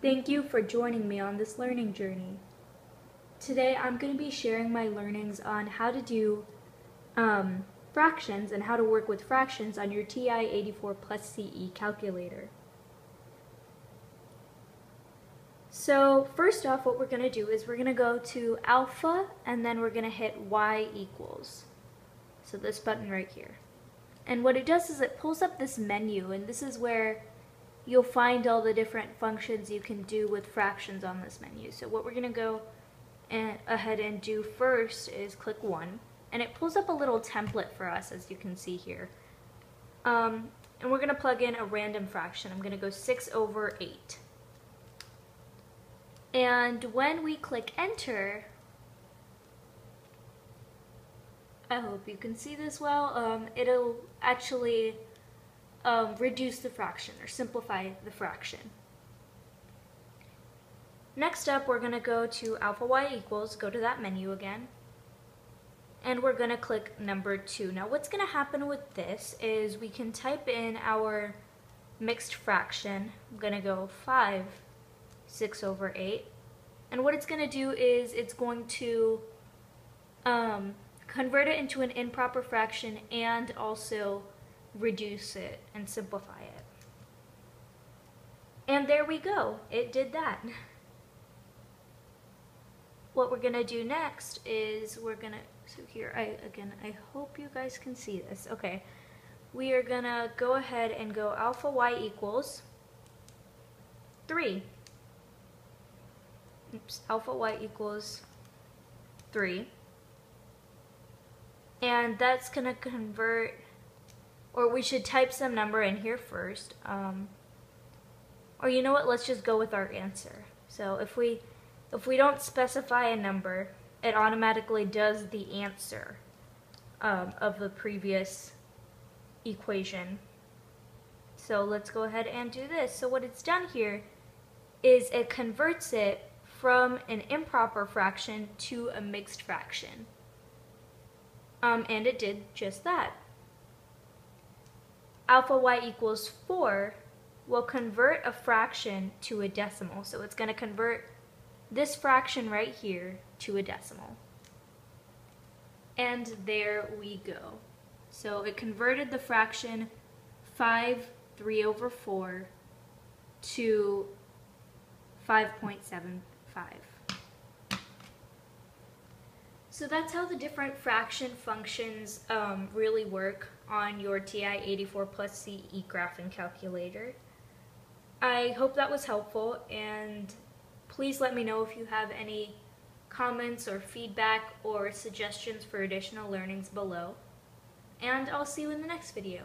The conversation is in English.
Thank you for joining me on this learning journey. Today I'm going to be sharing my learnings on how to do um, fractions and how to work with fractions on your TI-84 plus CE calculator. So first off what we're going to do is we're going to go to alpha and then we're going to hit y equals. So this button right here. And what it does is it pulls up this menu and this is where you'll find all the different functions you can do with fractions on this menu. So what we're going to go and ahead and do first is click 1 and it pulls up a little template for us as you can see here. Um, and we're going to plug in a random fraction. I'm going to go 6 over 8. And when we click enter, I hope you can see this well, um, it'll actually um, reduce the fraction or simplify the fraction. Next up, we're going to go to alpha y equals, go to that menu again, and we're going to click number 2. Now what's going to happen with this is we can type in our mixed fraction. I'm going to go 5, 6 over 8. And what it's going to do is it's going to um, convert it into an improper fraction and also reduce it and simplify it. And there we go, it did that. What we're gonna do next is we're gonna, so here, I again, I hope you guys can see this. Okay, we are gonna go ahead and go alpha y equals 3. Oops, alpha y equals 3. And that's gonna convert or we should type some number in here first. Um, or you know what, let's just go with our answer. So if we, if we don't specify a number, it automatically does the answer um, of the previous equation. So let's go ahead and do this. So what it's done here is it converts it from an improper fraction to a mixed fraction. Um, and it did just that alpha y equals 4 will convert a fraction to a decimal. So it's going to convert this fraction right here to a decimal. And there we go. So it converted the fraction 5 3 over 4 to 5.75. So that's how the different fraction functions um, really work on your TI-84 plus CE graphing calculator. I hope that was helpful and please let me know if you have any comments or feedback or suggestions for additional learnings below. And I'll see you in the next video.